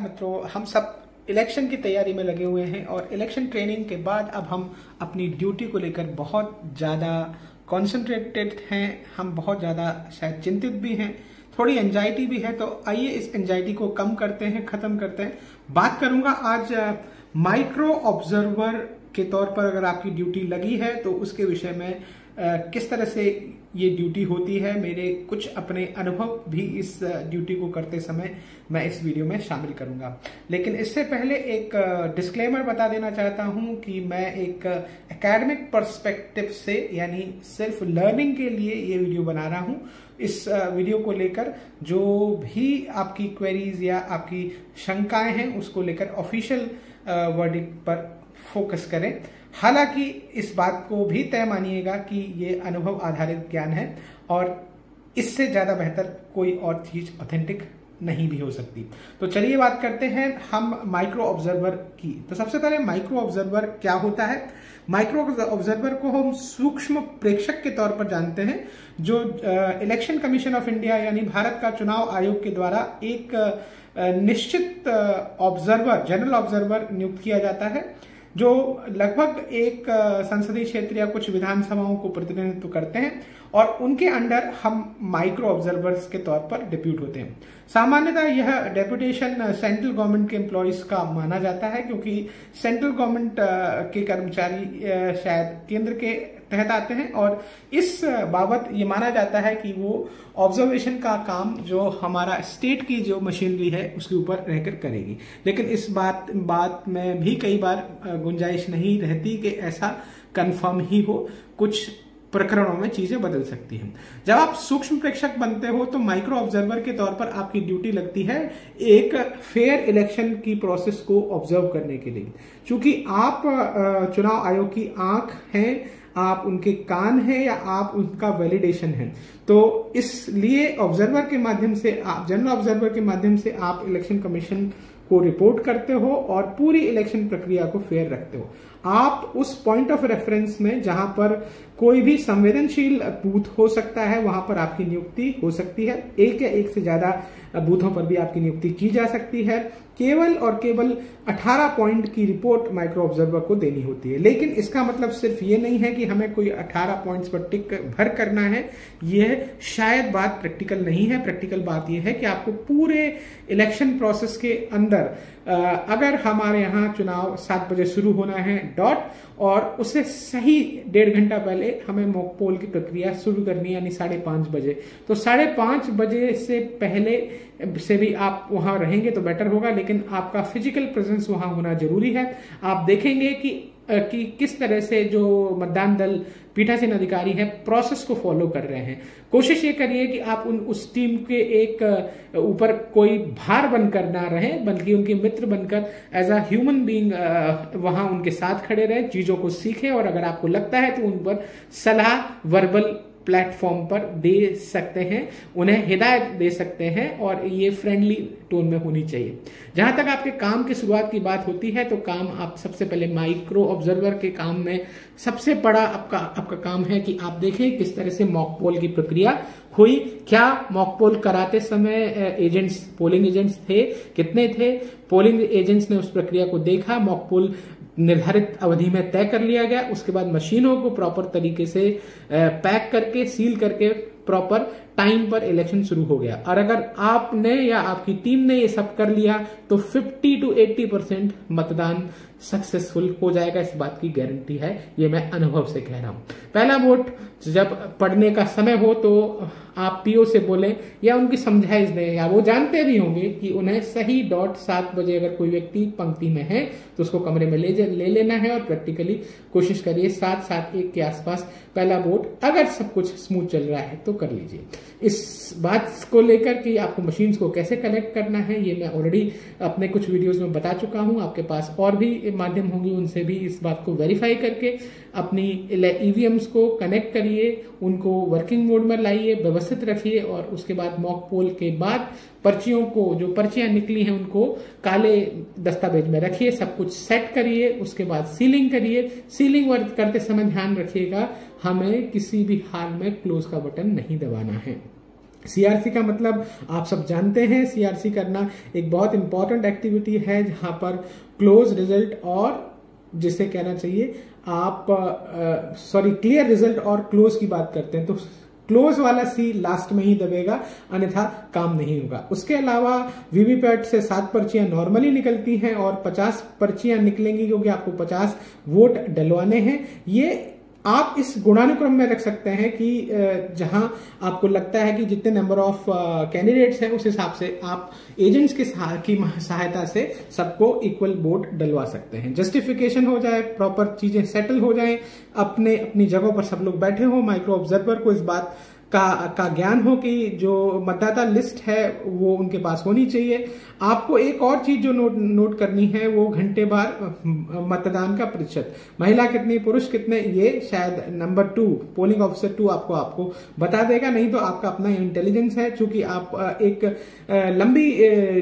मित्रों, हम सब इलेक्शन की तैयारी में लगे हुए हैं और इलेक्शन ट्रेनिंग के बाद अब हम अपनी ड्यूटी को लेकर बहुत ज़्यादा कॉन्सेंट्रेटेड हैं। हम बहुत ज़्यादा शायद चिंतित भी हैं। थोड़ी एंजाइटी भी है तो आइए इस एंजाइटी को कम करते हैं, ख़त्म करते हैं। बात करूँगा आज माइक्रो ऑब्जर्वर के तौर पर अगर आपकी ड्यूटी लगी है तो उसके विषय में किस तरह से ये ड्यूटी होती है? मेरे कुछ अपने अनुभव भी इस ड्यूटी को करते समय मैं इस वीडियो में शामिल करूँगा। लेकिन इससे पहले एक डिस्क्लेमर बता देना चाहता हूँ कि मैं एक एकेडमिक पर्सपेक्टिव से, यानी सिर्फ़ लर्निंग के लिए ये वीडियो बना रहा हूँ। इस वीडियो को लेकर जो भी आपकी क्वेरीज या आपकी शंकाएँ हैं, उसको लेकर ऑफिशियल वर्डिक पर फोकस करें। हालाँकि इस बात को भी तय मानिएगा कि ये अनुभव आधारित ज्ञान है और इससे ज़्यादा बेहतर कोई और चीज़ ऑथेंटिक नहीं भी हो सकती। तो चलिए बात करते हैं हम माइक्रो ऑब्जर्वर की। तो सबसे पहले माइक्रो ऑब्जर्वर क्या होता है? माइक्रो ऑब्जर्वर को हम सूक्ष्म प्रेक्षक के तौर पर जानते हैं, जो इलेक्शन कमीशन ऑफ़ इंडिया यानी भारत का चुनाव आयोग के द्वारा एक निश्चित ऑब्जर्वर जनरल ऑब्जर्वर नियुक्त किया जाता है। जो लगभग एक संसदीय क्षेत्र या कुछ विधानसभाओं को प्रतिनिधित्व करते हैं और उनके अंडर हम माइक्रो ऑब्जर्वर्स के तौर पर डिप्यूट होते हैं। सामान्यतः यह डेप्यूटेशन सेंट्रल गवर्नमेंट के एम्प्लॉयज़ का माना जाता है क्योंकि सेंट्रल गवर्नमेंट के कर्मचारी शायद केंद्र के तहत आते हैं और इस बाबत ये माना जाता है कि वो ऑब्जर्वेशन का काम जो हमारा स्टेट की जो मशीनरी है, उसके ऊपर रहकर करेगी। लेकिन इस बात बात में भी कई बार गुंजाइश नहीं रहती कि ऐसा कंफर्म ही हो। कुछ प्रकरणों में चीज़ें बदल सकती हैं। जब आप सूक्ष्म प्रेक्षक बनते हो तो माइक्रो ऑब्जर्वर के तौर पर आपकी ड्यूटी लगती है एक फेयर इलेक्शन की प्रोसेस को ऑब्ज़र्व करने के लिए। क्योंकि आप चुनाव आयोग की आँख हैं आप उनके कान हैं या आप उनका वैलिडेशन है। तो इसलिए ऑब्जर्वर के माध्यम से आप जनरल ऑब्जर्वर के माध्यम से आप इलेक्शन कमीशन को रिपोर्ट करते हो और पूरी इलेक्शन प्रक्रिया को फेयर रखते हो। आप उस पॉइंट ऑफ़ रेफरेंस में जहाँ पर कोई भी संवेदनशील बूथ हो सकता है, वहाँ पर आपकी नियुक्ति हो सकती है। एक या एक से ज़्यादा बूथों पर भी आपकी नियुक्ति की जा सकती है। केवल और केवल 18 पॉइंट की रिपोर्ट माइक्रो ऑब्जर्वर को देनी होती है। लेकिन इसका मतलब सिर्फ़ ये नहीं है कि हमें कोई 18 पॉइंट्स पर टिक भर करना है। यह शायद बात प्रैक्टिकल नहीं है। प्रैक्टिकल बात यह है कि आपको पूरे इलेक्शन प्रोसेस के अंदर अगर हमारे यहाँ चुनाव सात बजे शुरू होना है, डॉट और उससे सही डेढ़ घंटा पहले हमें मॉक पोल की प्रक्रिया शुरू करनी यानी साढ़े पाँच बजे। तो साढ़े पाँच बजे से पहले से भी आप वहाँ रहेंगे तो बेटर होगा, लेकिन आपका फ़िज़िकल प्रेजेंस वहाँ होना ज़रूरी है। आप देखेंगे कि कि किस तरह से जो मतदान दल पीठासीन अधिकारी है प्रोसेस को फॉलो कर रहे हैं। कोशिश ये करिए कि आप उन, उस टीम के एक ऊपर कोई भार बनकर ना रहे, बल्कि उनके मित्र बनकर एज अ ह्यूमन बीइंग वहाँ उनके साथ खड़े रहे, चीज़ों को सीखें, और अगर आपको लगता है तो उन पर सलाह वर्बल प्लेटफॉर्म पर दे सकते हैं, उन्हें हिदायत दे सकते हैं और ये फ्रेंडली टोन में होनी चाहिए। जहाँ तक आपके काम की शुरुआत की बात होती है तो काम आप सबसे पहले माइक्रो ऑब्जर्वर के काम में सबसे बड़ा आपका आपका काम है कि आप देखें किस तरह से मॉक पोल की प्रक्रिया हुई। क्या मॉक पोल कराते समय एजेंट्स पोलिंग एजेंट्स थे? कितने थे? पोलिंग एजेंट्स ने उस प्रक्रिया को देखा। मॉक पोल निर्धारित अवधि में तय कर लिया गया, उसके बाद मशीनों को प्रॉपर तरीके से पैक करके सील करके प्रॉपर टाइम पर इलेक्शन शुरू हो गया। और अगर आपने या आपकी टीम ने ये सब कर लिया तो 50 टू 80 परसेंट मतदान सक्सेसफुल हो जाएगा, इस बात की गारंटी है, ये मैं अनुभव से कह रहा हूँ। पहला वोट जब पढ़ने का समय हो तो आप पीओ से बोले, या उनकी समझाइश दें, या वो जानते भी होंगे कि उन्हें सही डॉट सात बजे अगर कोई व्यक्ति पंक्ति में है तो उसको कमरे में ले ले लेना है और प्रैक्टिकली कोशिश करिए सात सात एक के आसपास पहला वोट अगर सब कुछ स्मूथ चल रहा है तो कर लीजिए। इस बात को लेकर कि आपको मशीन्स को कैसे कनेक्ट करना है, ये मैं ऑलरेडी अपने कुछ वीडियोज़ में बता चुका हूँ, आपके पास और भी माध्यम होंगे, उनसे भी इस बात को वेरीफाई करके अपनी ईवीएम्स को कनेक्ट करिए, उनको वर्किंग मोड में लाइए, व्यवस्थित रखिए, और उसके बाद मॉक पोल के बाद पर्चियों को, जो पर्चियाँ निकली हैं, उनको काले दस्तावेज़ में रखिए, सब कुछ सेट करिए, उसके बाद सीलिंग करिए। सीलिंग वर्क करते समय ध्यान रखिएगा, हमें किसी भी हाल में क्लोज का बटन नहीं दबाना है। सीआरसी का मतलब आप सब जानते हैं सीआरसी करना एक बहुत इंपॉर्टेंट एक्टिविटी है जहाँ पर क्लोज रिज़ल्ट और जिसे कहना चाहिए, आप सॉरी क्लियर रिज़ल्ट और क्लोज की बात करते हैं। तो क्लोज वाला सी लास्ट में ही दबेगा, अन्यथा काम नहीं होगा। उसके अलावा वीवीपैट से सात पर्चियाँ नॉर्मली निकलती हैं और पचास पर्चियाँ निकलेंगी क्योंकि आपको पचास वोट डलवाने हैं। ये आप इस गुणानुक्रम में रख सकते हैं कि जहाँ आपको लगता है कि जितने नंबर ऑफ़ कैंडिडेट्स हैं उस हिसाब से आप एजेंट्स के की सहायता से सबको इक्वल वोट डलवा सकते हैं। जस्टिफिकेशन हो जाए प्रॉपर चीज़ें सेटल हो जाए, अपने, अपनी जगहों पर सब लोग बैठे हो माइक्रो ऑब्जर्वर को इस बात का का ज्ञान हो कि जो मतदाता लिस्ट है, वो उनके पास होनी चाहिए। आपको एक और चीज़ जो नोट नोट करनी है, वो घंटे बार मतदान का प्रतिशत महिला कितनी, पुरुष कितने, ये शायद number two polling officer two आपको आपको बता देगा। नहीं तो आपका अपना इंटेलिजेंस है। चूँकि आप एक लंबी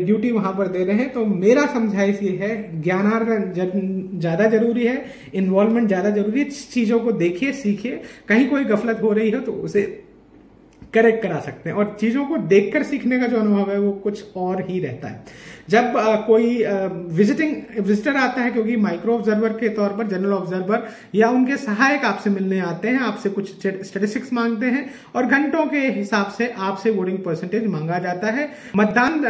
ड्यूटी वहाँ पर दे रहे हैं तो मेरा समझाइश ये है, ज्ञानार्जन ज़्यादा ज़रूरी है। इन्वॉल्वमेंट ज़्यादा ज़रूरी है। चीज़ों को देखिए, सीखिए। कहीं कोई गफलत हो रही हो तो उसे करेक्ट करा सकते हैं। और चीज़ों को देखकर सीखने का जो अनुभव है वो कुछ और ही रहता है। जब आ, कोई विजिटिंग विजिटर आता है क्योंकि माइक्रो ऑब्जर्वर के तौर पर जनरल ऑब्जर्वर या उनके सहायक आपसे मिलने आते हैं आपसे कुछ स्टेटिस्टिक्स मांगते हैं और घंटों के हिसाब से आपसे वोटिंग परसेंटेज मांगा जाता है। मतदान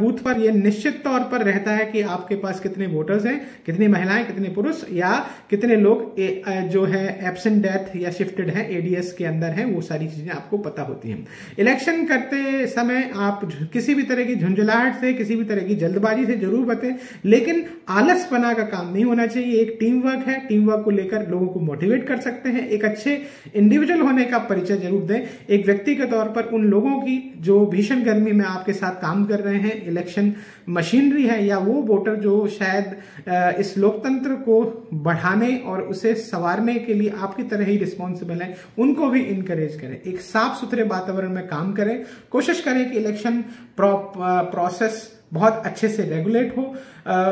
बूथ पर यह निश्चित तौर पर रहता है कि आपके पास कितने वोटर्स हैं कितनी महिलाएँ कितने पुरुष या कितने लोग ए, जो है एबसेंट डेथ या शिफ्टेड है एडीएस के अंदर है वो सारी चीज़ें आपको पता होती हैं। इलेक्शन करते समय आप किसी भी तरह की झुंझुलाहट से, किसी भी तरह की जल्दबाजी से ज़रूर बतें लेकिन आलसपना का काम नहीं होना चाहिए। एक टीम वर्क है, टीम वर्क को लेकर लोगों को मोटिवेट कर सकते हैं। एक अच्छे इंडिविजुअल होने का परिचय ज़रूर दें। एक व्यक्ति के तौर पर उन लोगों की जो भीषण गर्मी में आपके साथ काम कर रहे हैं, इलेक्शन मशीनरी है, या वो वोटर जो शायद इस लोकतंत्र को बढ़ाने और उसे संवारने के लिए आपकी तरह ही रिस्पॉन्सिबल है, उनको भी इंकरेज करें। एक साफ़ सुथरे वातावरण में काम करें कोशिश करें कि इलेक्शन प्रोसेस बहुत अच्छे से रेगुलेट हो।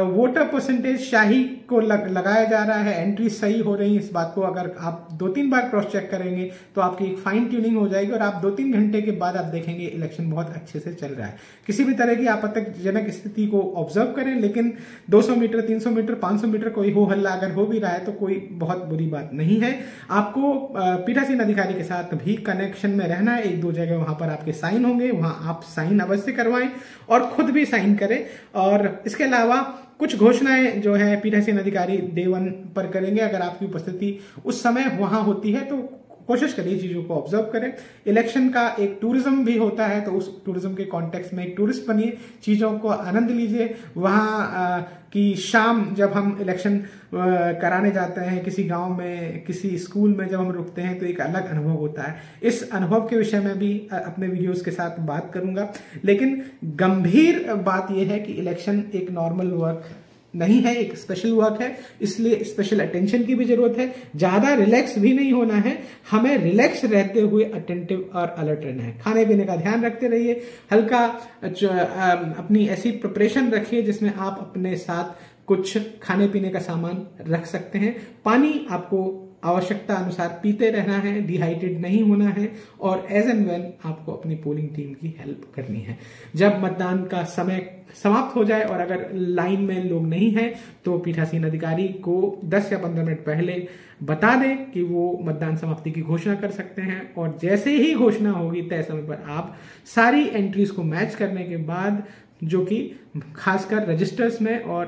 वोटर परसेंटेज शाही को लग, लगाया जा रहा है। एंट्री सही हो रही है। इस बात को अगर आप दो तीन बार क्रॉस चेक करेंगे तो आपकी एक फाइन ट्यूनिंग हो जाएगी और आप दो तीन घंटे के बाद आप देखेंगे इलेक्शन बहुत अच्छे से चल रहा है। किसी भी तरह की आपत्तिजनक स्थिति को ऑब्ज़र्व करें लेकिन 200 मीटर 300 मीटर 500 मीटर कोई हो हल्ला अगर हो भी रहा है तो कोई बहुत बुरी बात नहीं है। आपको पीठासीन अधिकारी के साथ भी कनेक्शन में रहना है। एक दो जगह वहाँ पर आपके साइन होंगे वहाँ आप साइन अवश्य करवाएँ और खुद भी साइन करें। और इसके अलावा कुछ घोषणाएँ जो है, पीठासीन अधिकारी देवन वन पर करेंगे। अगर आपकी उपस्थिति उस समय वहाँ होती है तो कोशिश करिए चीज़ों को ऑब्ज़र्व करें। इलेक्शन का एक टूरिज़्म भी होता है तो उस टूरिज़्म के कॉन्टेक्स्ट में एक टूरिस्ट बनिए, चीज़ों को आनंद लीजिए। वहाँ की शाम जब हम इलेक्शन कराने जाते हैं, किसी गाँव में, किसी स्कूल में जब हम रुकते हैं तो एक अलग अनुभव होता है। इस अनुभव के विषय में भी अपने वीडियोस के साथ बात करूँगा। लेकिन गंभीर बात यह है कि इलेक्शन एक नॉर्मल वर्क नहीं है, एक स्पेशल वर्क है, इसलिए स्पेशल अटेंशन की भी ज़रूरत है। ज़्यादा रिलैक्स भी नहीं होना है। हमें रिलैक्स रहते हुए अटेंटिव और अलर्ट रहना है। खाने पीने का ध्यान रखते रहिए। हल्का अपनी ऐसी प्रिपरेशन रखिए जिसमें आप अपने साथ कुछ खाने पीने का सामान रख सकते हैं। पानी आपको आवश्यकता अनुसार पीते रहना है डिहाइड्रेट नहीं होना है और एज एंड वेन आपको अपनी पोलिंग टीम की हेल्प करनी है। जब मतदान का समय समाप्त हो जाए और अगर लाइन में लोग नहीं हैं तो पीठासीन अधिकारी को 10 या 15 मिनट पहले बता दें कि वो मतदान समाप्ति की घोषणा कर सकते हैं और जैसे ही घोषणा होगी तय समय पर आप सारी एंट्रीज को मैच करने के बाद जो कि खासकर रजिस्टर्स में और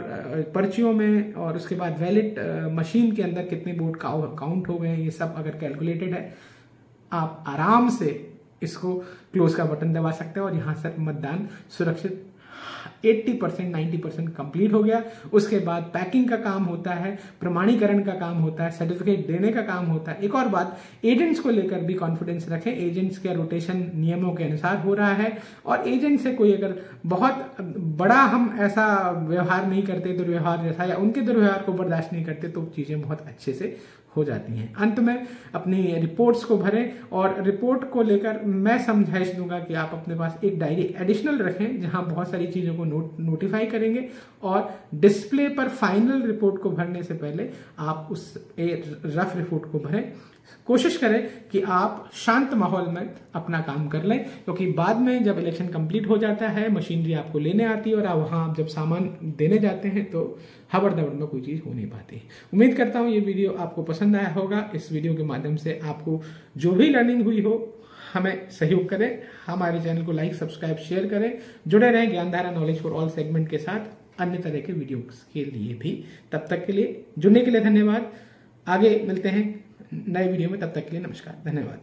पर्चियों में और उसके बाद वैलिड मशीन के अंदर कितने वोट काउंट हो गए हैं, ये सब अगर कैलकुलेटेड है, आप आराम से इसको क्लोज का बटन दबा सकते हैं और यहाँ से मतदान सुरक्षित 80 परसेंट नाइन्टी परसेंट कंप्लीट हो गया। उसके बाद पैकिंग का काम होता है, प्रमाणीकरण का काम होता है, सर्टिफिकेट देने का काम होता है। एक और बात, एजेंट्स को लेकर भी कॉन्फिडेंस रखें। एजेंट्स के रोटेशन नियमों के अनुसार हो रहा है। और एजेंट से कोई अगर बहुत बड़ा हम ऐसा व्यवहार नहीं करते, दुर्व्यवहार जैसा, या उनके दुर्व्यवहार को बर्दाश्त नहीं करते तो चीज़ें बहुत अच्छे से हो जाती हैं। अंत में अपनी रिपोर्ट्स को भरें और रिपोर्ट को लेकर मैं समझाइश दूँगा कि आप अपने पास एक डायरी एडिशनल रखें, जहाँ बहुत सारी चीज़ों को नोट नोटिफाई करेंगे और डिस्प्ले पर फाइनल रिपोर्ट को भरने से पहले आप उस रफ रिपोर्ट को भरें। कोशिश करें कि आप शांत माहौल में अपना काम कर लें, क्योंकि बाद में जब इलेक्शन कंप्लीट हो जाता है मशीनरी आपको लेने आती है और आप वहाँ जब सामान देने जाते हैं तो हबर दबड़ में कोई चीज़ हो नहीं पाती। उम्मीद करता हूँ ये वीडियो आपको पसंद आया होगा। इस वीडियो के माध्यम से आपको जो भी लर्निंग हुई हो हमें सहयोग करें, हमारे चैनल को लाइक सब्सक्राइब शेयर करें, जुड़े रहें Gyandhara knowledge for all segment के साथ अन्य तरह के वीडियो के लिए भी। तब तक के लिए जुड़ने के लिए धन्यवाद। आगे मिलते हैं नए वीडियो में, तब तक के लिए नमस्कार, धन्यवाद।